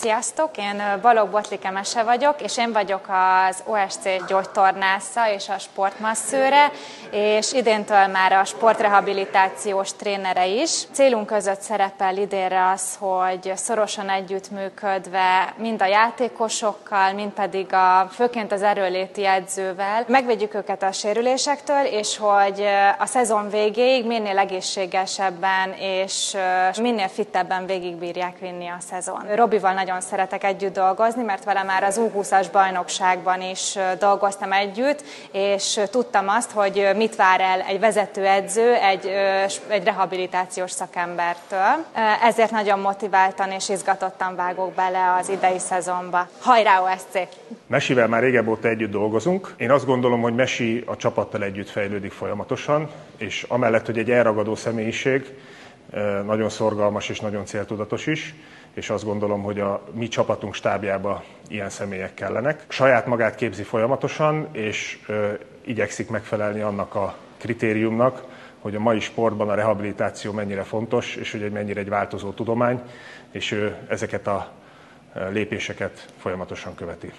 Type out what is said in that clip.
Sziasztok, én Balog Botlike Mese vagyok, és én vagyok az OSC gyógytornásza és a sportmasszőre, és idéntől már a sportrehabilitációs trénere is. Célunk között szerepel idénre az, hogy szorosan együttműködve mind a játékosokkal, mind pedig a, főként az erőléti edzővel megvegyük őket a sérülésektől, és hogy a szezon végéig minél egészségesebben és minél fittebben végigbírják vinni a szezon. Robival nagyon szeretek együtt dolgozni, mert vele már az U20-as bajnokságban is dolgoztam együtt, és tudtam azt, hogy mit vár el egy vezetőedző egy, egy rehabilitációs szakembertől. Ezért nagyon motiváltan és izgatottan vágok bele az idei szezonba. Hajrá OSC! Mesivel már régebb óta együtt dolgozunk. Én azt gondolom, hogy Mesi a csapattal együtt fejlődik folyamatosan, és amellett, hogy egy elragadó személyiség, nagyon szorgalmas és nagyon céltudatos is, és azt gondolom, hogy a mi csapatunk stábjába ilyen személyek kellenek. Saját magát képzi folyamatosan, és igyekszik megfelelni annak a kritériumnak, hogy a mai sportban a rehabilitáció mennyire fontos, és hogy mennyire egy változó tudomány, és ő ezeket a lépéseket folyamatosan követi.